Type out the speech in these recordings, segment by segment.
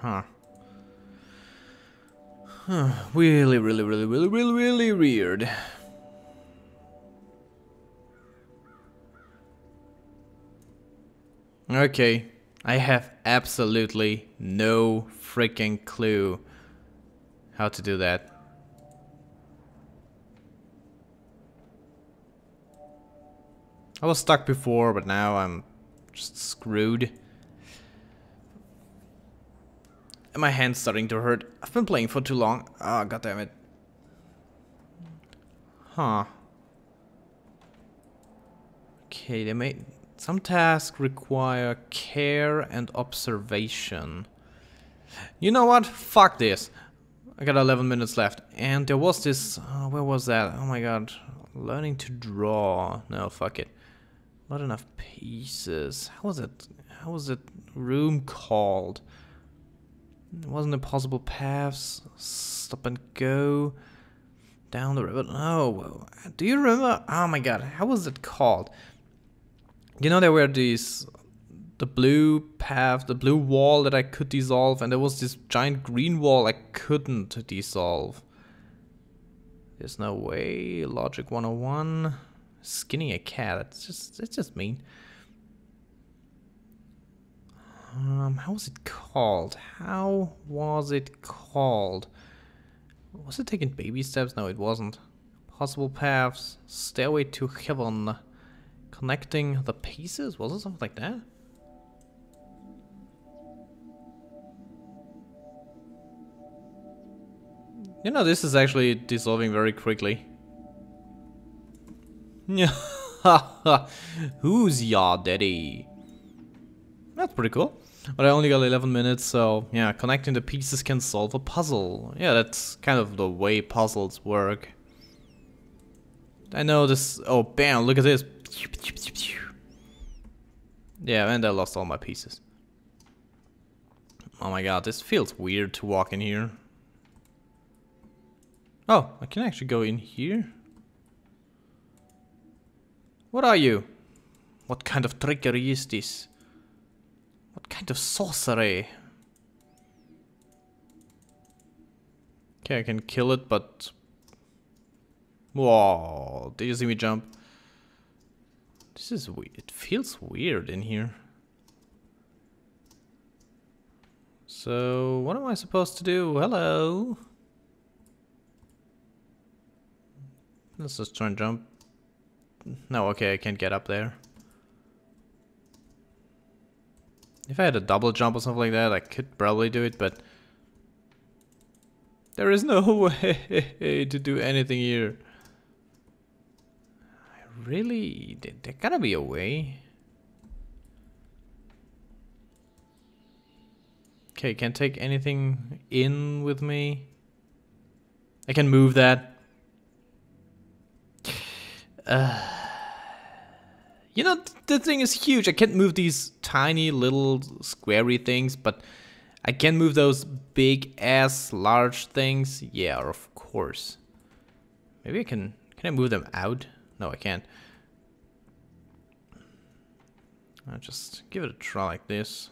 Huh. Huh. Really, really, really, really, really, really weird. Okay, I have absolutely no freaking clue how to do that. I was stuck before, but now I'm just screwed. And my hand's starting to hurt. I've been playing for too long. Ah, oh, god damn it. Huh. Okay, they made some tasks require care and observation. You know what? Fuck this. I got 11 minutes left. And there was this... Uh, where was that? Oh my god. Learning to draw. No, fuck it. Not enough pieces. How was it? How was it room called? Wasn't impossible paths. Stop and go. Down the river. No. Do you remember? Oh my god. How was it called? You know there were these the blue path, the blue wall that I could dissolve, and there was this giant green wall I couldn't dissolve. There's no way. Logic 101. Skinning a cat. It's just it's just mean. Um, how was it called? How was it called? Was it taking baby steps? No, it wasn't. Possible paths. Stairway to heaven. Connecting the pieces? Was it something like that? You know, this is actually dissolving very quickly. Who's your daddy? That's pretty cool. But I only got 11 minutes, so yeah, connecting the pieces can solve a puzzle. Yeah, that's kind of the way puzzles work. I know this... Oh, bam, look at this. Yeah, and I lost all my pieces. Oh my god, this feels weird to walk in here. Oh, I can actually go in here. What are you? What kind of trickery is this? Kind of sorcery? Okay, I can kill it, but... Whoa, did you see me jump? This is weird. It feels weird in here. So, what am I supposed to do? Hello? Let's just try and jump. No, okay, I can't get up there. If I had a double jump or something like that, I could probably do it, but... There is no way to do anything here I really... There gotta be a way. Okay, can't take anything in with me. I can move that. Uh, you know, the thing is huge. I can't move these tiny little squarey things, but I can move those big ass large things. Yeah, of course. Maybe I can... Can I move them out? No, I can't. I'll just give it a try like this.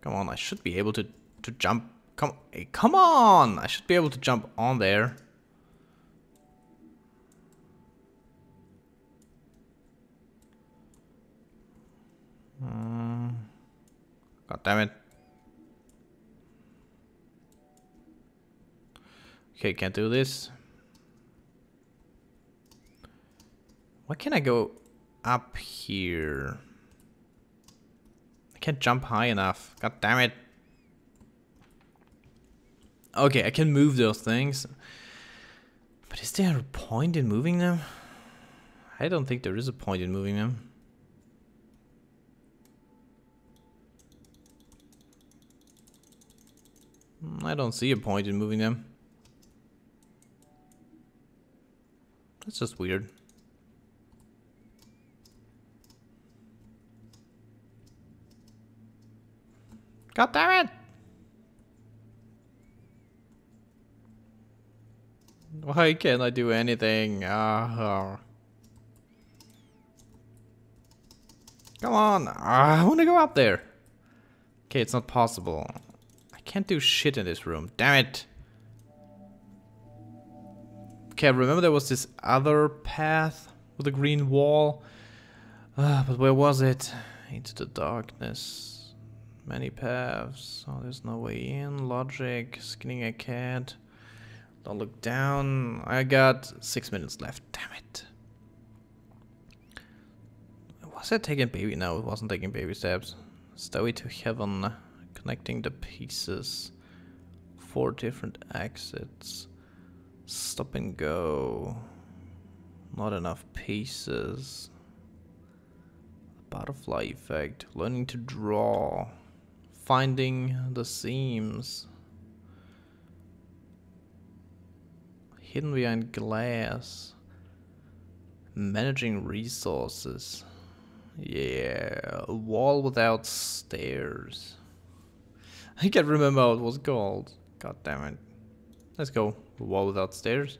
Come on, I should be able to, to jump. Come, eh, come on! I should be able to jump on there. Damn it. Okay, can't do this. Why can't I go up here? I can't jump high enough. God damn it. Okay, I can move those things. But is there a point in moving them? I don't think there is a point in moving them. I don't see a point in moving them. That's just weird. God damn it! Why can't I do anything? Uh, Come on, uh, I want to go up there. Okay, it's not possible. I can't do shit in this room. Damn it! Okay, remember there was this other path with a green wall? Ah, but where was it? Into the darkness. Many paths. Oh, there's no way in. Logic. Skinning a cat. Don't look down. I got six minutes left. Damn it. Was it taking baby? No, it wasn't taking baby steps. Stairway to heaven. Connecting the pieces. Four different exits. Stop and go. Not enough pieces. Butterfly effect. Learning to draw. Finding the seams. Hidden behind glass. Managing resources. Yeah, a wall without stairs. I can't remember how it was called. God damn it. Let's go. Wall without stairs.